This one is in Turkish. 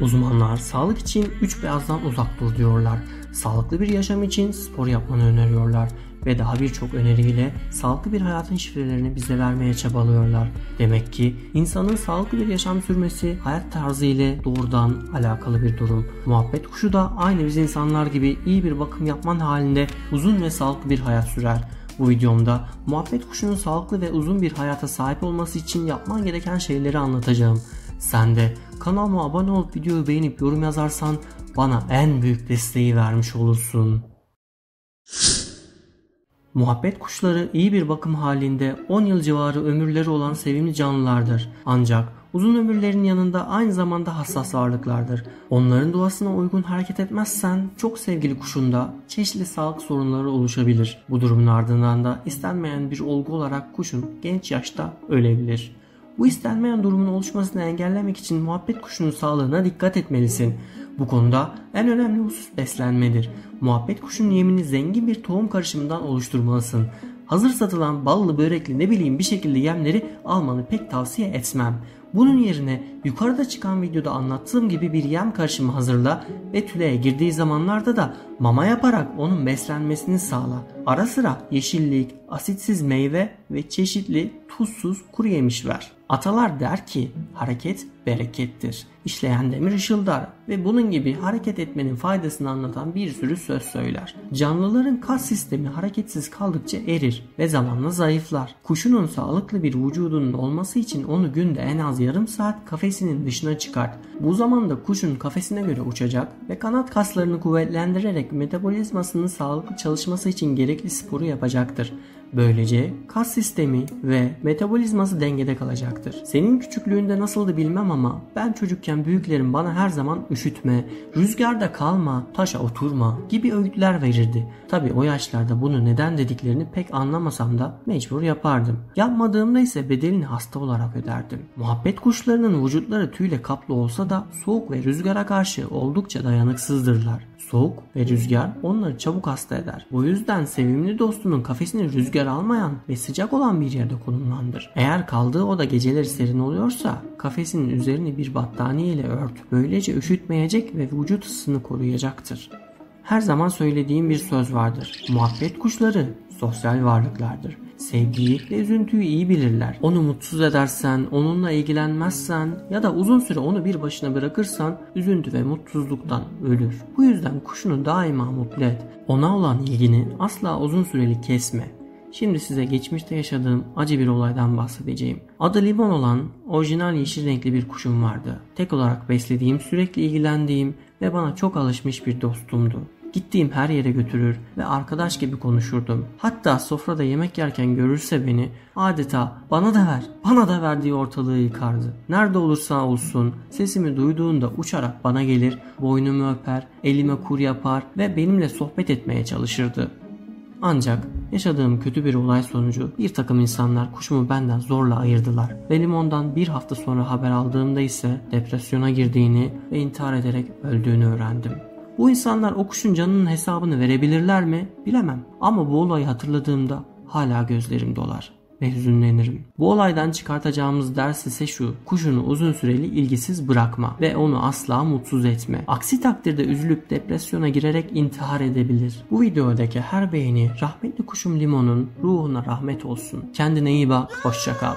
Uzmanlar sağlık için 3 beyazdan uzak dur diyorlar. Sağlıklı bir yaşam için spor yapmanı öneriyorlar ve daha birçok öneriyle sağlıklı bir hayatın şifrelerini bize vermeye çabalıyorlar. Demek ki insanın sağlıklı bir yaşam sürmesi hayat tarzı ile doğrudan alakalı bir durum. Muhabbet kuşu da aynı biz insanlar gibi iyi bir bakım yapman halinde uzun ve sağlıklı bir hayat sürer. Bu videomda muhabbet kuşunun sağlıklı ve uzun bir hayata sahip olması için yapman gereken şeyleri anlatacağım. Sen de kanalıma abone olup videoyu beğenip yorum yazarsan bana en büyük desteği vermiş olursun. Muhabbet kuşları iyi bir bakım halinde 10 yıl civarı ömürleri olan sevimli canlılardır. Ancak uzun ömürlerin yanında aynı zamanda hassas varlıklardır. Onların doğasına uygun hareket etmezsen çok sevgili kuşunda çeşitli sağlık sorunları oluşabilir. Bu durumun ardından da istenmeyen bir olgu olarak kuşun genç yaşta ölebilir. Bu istenmeyen durumun oluşmasını engellemek için muhabbet kuşunun sağlığına dikkat etmelisin. Bu konuda en önemli husus beslenmedir. Muhabbet kuşunun yemini zengin bir tohum karışımından oluşturmalısın. Hazır satılan ballı börekli ne bileyim bir şekilde yemleri almanı pek tavsiye etmem. Bunun yerine yukarıda çıkan videoda anlattığım gibi bir yem karışımı hazırla ve tüleye girdiği zamanlarda da mama yaparak onun beslenmesini sağla. Ara sıra yeşillik, asitsiz meyve ve çeşitli tuzsuz kuru yemiş ver. Atalar der ki hareket berekettir. İşleyen demir ışıldar ve bunun gibi hareket etmenin faydasını anlatan bir sürü söz söyler. Canlıların kas sistemi hareketsiz kaldıkça erir ve zamanla zayıflar. Kuşunun sağlıklı bir vücudunun olması için onu günde en az yarım saat kafesinin dışına çıkart. Bu zamanda kuşun kafesine göre uçacak ve kanat kaslarını kuvvetlendirerek metabolizmasının sağlıklı çalışması için gerekli sporu yapacaktır. Böylece kas sistemi ve metabolizması dengede kalacaktır. Senin küçüklüğünde nasıldı bilmem ama ben çocukken büyüklerim bana her zaman üşütme, rüzgarda kalma, taşa oturma gibi öğütler verirdi. Tabi o yaşlarda bunu neden dediklerini pek anlamasam da mecbur yapardım. Yapmadığımda ise bedelini hasta olarak öderdim. Muhabbet kuşlarının vücutları tüyle kaplı olsa da soğuk ve rüzgara karşı oldukça dayanıksızdırlar. Soğuk ve rüzgar onları çabuk hasta eder. Bu yüzden sevimli dostunun kafesini rüzgar almayan ve sıcak olan bir yerde konumlandır. Eğer kaldığı oda geceleri serin oluyorsa kafesinin üzerini bir battaniye ile ört. Böylece üşütmeyecek ve vücut ısısını koruyacaktır. Her zaman söylediğim bir söz vardır. Muhabbet kuşları sosyal varlıklardır. Sevgiyi ve üzüntüyü iyi bilirler. Onu mutsuz edersen, onunla ilgilenmezsen ya da uzun süre onu bir başına bırakırsan üzüntü ve mutsuzluktan ölür. Bu yüzden kuşunu daima mutlu et. Ona olan ilgini asla uzun süreli kesme. Şimdi size geçmişte yaşadığım acı bir olaydan bahsedeceğim. Adı limon olan orijinal yeşil renkli bir kuşum vardı. Tek olarak beslediğim, sürekli ilgilendiğim ve bana çok alışmış bir dostumdu. Gittiğim her yere götürür ve arkadaş gibi konuşurdum. Hatta sofrada yemek yerken görürse beni adeta bana da ver, bana da ver diye ortalığı yıkardı. Nerede olursa olsun sesimi duyduğunda uçarak bana gelir, boynumu öper, elime kur yapar ve benimle sohbet etmeye çalışırdı. Ancak yaşadığım kötü bir olay sonucu bir takım insanlar kuşumu benden zorla ayırdılar. Ve limondan bir hafta sonra haber aldığımda ise depresyona girdiğini ve intihar ederek öldüğünü öğrendim. Bu insanlar o kuşun canının hesabını verebilirler mi bilemem. Ama bu olayı hatırladığımda hala gözlerim dolar ve hüzünlenirim. Bu olaydan çıkartacağımız ders ise şu. Kuşunu uzun süreli ilgisiz bırakma ve onu asla mutsuz etme. Aksi takdirde üzülüp depresyona girerek intihar edebilir. Bu videodaki her beğeni rahmetli kuşum Limon'un ruhuna rahmet olsun. Kendine iyi bak. Hoşçakal.